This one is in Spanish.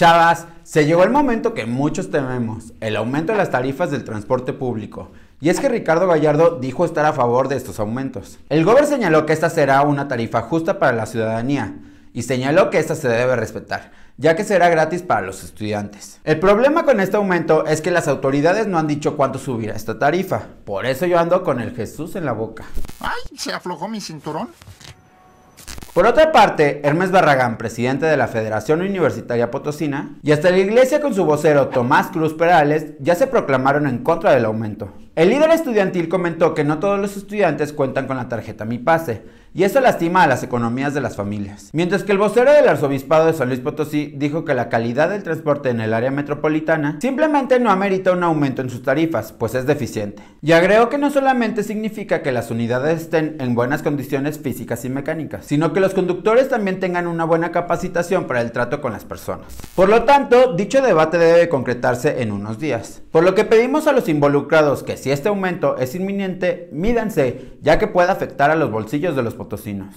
Chavas, se llegó el momento que muchos tememos, el aumento de las tarifas del transporte público. Y es que Ricardo Gallardo dijo estar a favor de estos aumentos. El gobierno señaló que esta será una tarifa justa para la ciudadanía y señaló que esta se debe respetar, ya que será gratis para los estudiantes. El problema con este aumento es que las autoridades no han dicho cuánto subirá esta tarifa, por eso yo ando con el Jesús en la boca. ¡Ay! Se aflojó mi cinturón. Por otra parte, Hermes Barragán, presidente de la Federación Universitaria Potosina, y hasta la iglesia con su vocero Tomás Cruz Perales ya se proclamaron en contra del aumento. El líder estudiantil comentó que no todos los estudiantes cuentan con la tarjeta Mi Pase, y eso lastima a las economías de las familias. Mientras que el vocero del arzobispado de San Luis Potosí dijo que la calidad del transporte en el área metropolitana simplemente no amerita un aumento en sus tarifas, pues es deficiente. Y agregó que no solamente significa que las unidades estén en buenas condiciones físicas y mecánicas, sino que los conductores también tengan una buena capacitación para el trato con las personas. Por lo tanto, dicho debate debe concretarse en unos días. Por lo que pedimos a los involucrados que si este aumento es inminente, mídanse, ya que puede afectar a los bolsillos de los potosinos.